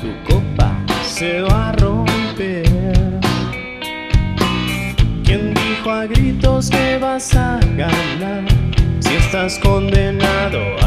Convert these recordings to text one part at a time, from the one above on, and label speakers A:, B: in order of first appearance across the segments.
A: tu copa se va a romper. ¿Quién dijo a gritos que vas a ganar si estás condenado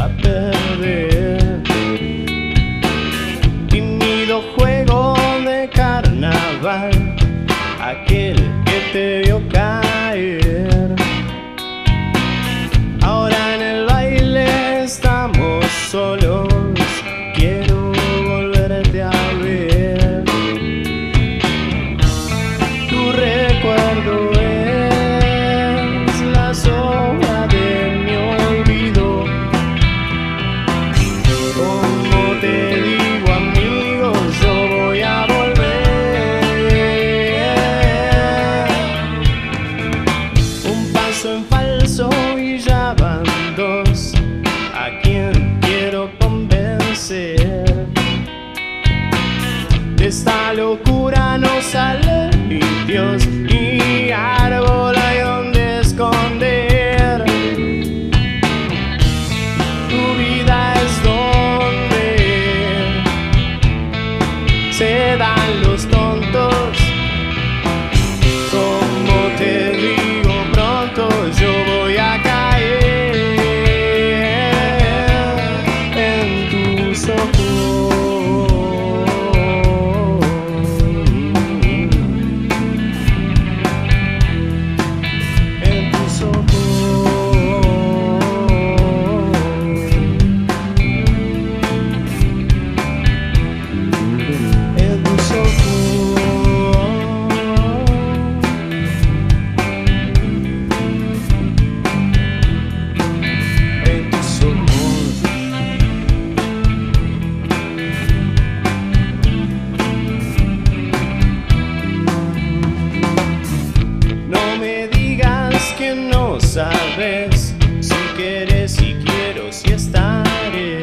A: me digas que no sabes si quieres, si quiero, si estaré.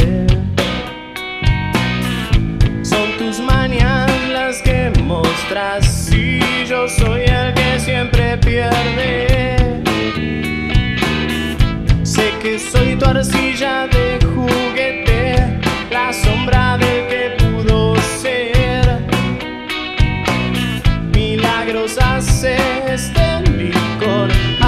A: Son tus mañas las que mostras si yo soy el que siempre pierde. Sé que soy tu arcilla de jugo milagros haces de mi corazón.